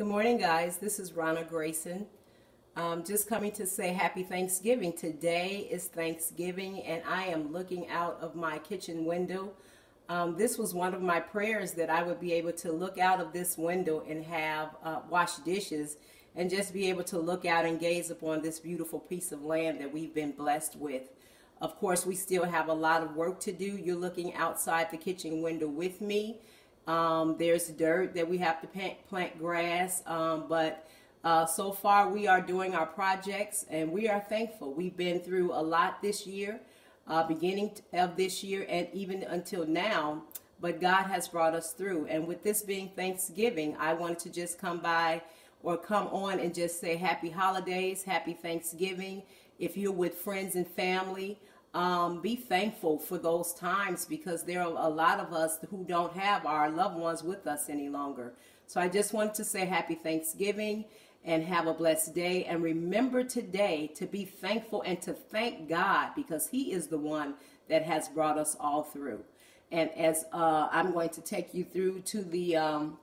Good morning, guys. This is Ronna Grayson. Um, just coming to say happy Thanksgiving. Today is Thanksgiving, and I am looking out of my kitchen window. Um, this was one of my prayers that I would be able to look out of this window and have uh, wash dishes and just be able to look out and gaze upon this beautiful piece of land that we've been blessed with. Of course, we still have a lot of work to do. You're looking outside the kitchen window with me. Um, there's dirt that we have to plant, plant grass, um, but uh, so far we are doing our projects and we are thankful. We've been through a lot this year, uh, beginning of this year and even until now, but God has brought us through. And with this being Thanksgiving, I wanted to just come by or come on and just say happy holidays, happy Thanksgiving. If you're with friends and family, um, be thankful for those times because there are a lot of us who don't have our loved ones with us any longer. So I just wanted to say happy Thanksgiving and have a blessed day. And remember today to be thankful and to thank God because He is the one that has brought us all through. And as uh, I'm going to take you through to the um,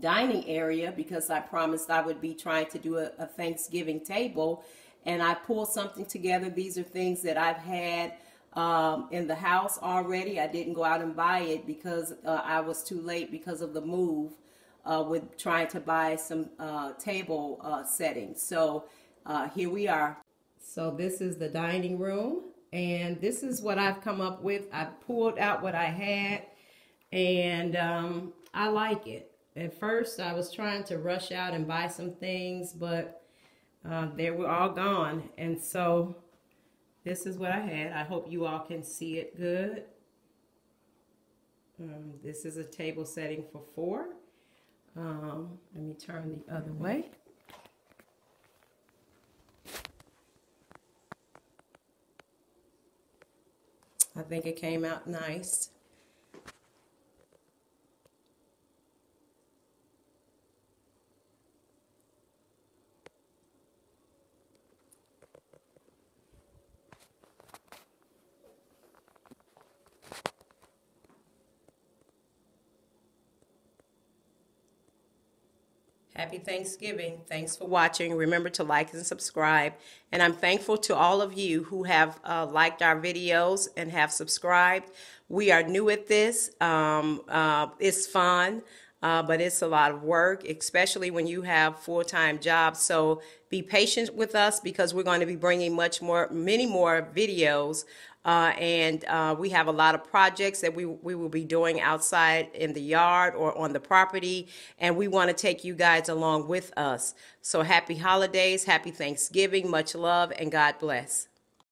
dining area because I promised I would be trying to do a, a Thanksgiving table and I pulled something together. These are things that I've had um, in the house already. I didn't go out and buy it because uh, I was too late because of the move uh, with trying to buy some uh, table uh, settings. So uh, here we are. So this is the dining room and this is what I've come up with. I pulled out what I had and um, I like it. At first I was trying to rush out and buy some things, but uh, they were all gone. And so this is what I had. I hope you all can see it good. Um, this is a table setting for four. Um, let me turn the other way. I think it came out nice. Happy Thanksgiving. Thanks for watching. Remember to like and subscribe. And I'm thankful to all of you who have uh, liked our videos and have subscribed. We are new at this. Um, uh, it's fun. Uh, but it's a lot of work, especially when you have full-time jobs. So be patient with us because we're going to be bringing much more, many more videos uh, and uh, we have a lot of projects that we, we will be doing outside in the yard or on the property. And we want to take you guys along with us. So happy holidays, happy Thanksgiving, much love, and God bless.